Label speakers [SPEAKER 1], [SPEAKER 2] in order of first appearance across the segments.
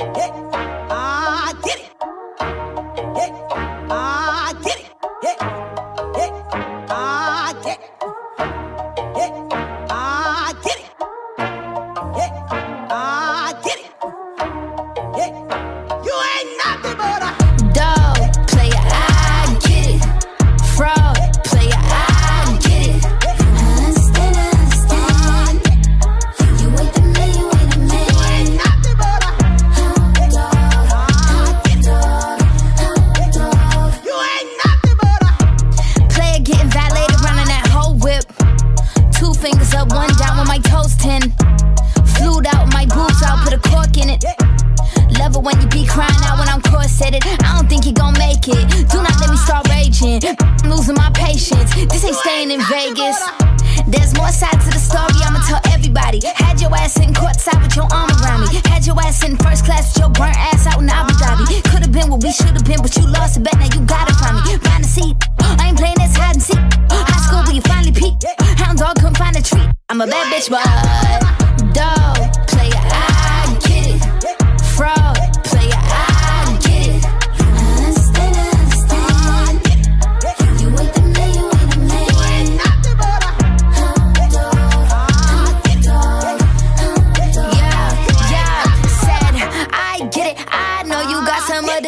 [SPEAKER 1] Yeah,
[SPEAKER 2] I'm corseted. I don't think you gon' make it. Do not let me start raging. Losing my patience. This ain't staying in Vegas. There's more sides to the story, I'ma tell everybody. Had your ass in courtside with your arm around me. Had your ass in first class with your burnt ass out in Abu Dhabi. Could've been what we should've been, but you lost it. Bet now you gotta find me. Find a seat. I ain't playing this hide and seek. High school, but you finally peaked. Hound dog couldn't find a treat. I'm a bad bitch, but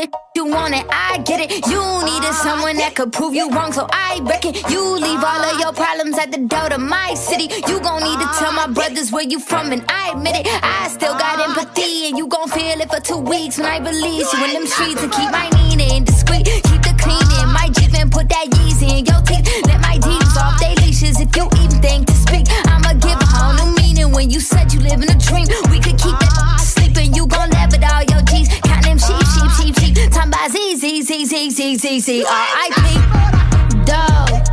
[SPEAKER 2] other you want it. I get it. You needed ah, someone that could prove you wrong, so I reckon you leave all of your problems at the door to my city. You gon' need to tell ah, my brothers where you from, and I admit it. I still got ah, empathy, and you gon' feel it for two weeks when I release you in them streets and keep my T T T R I P. Dog.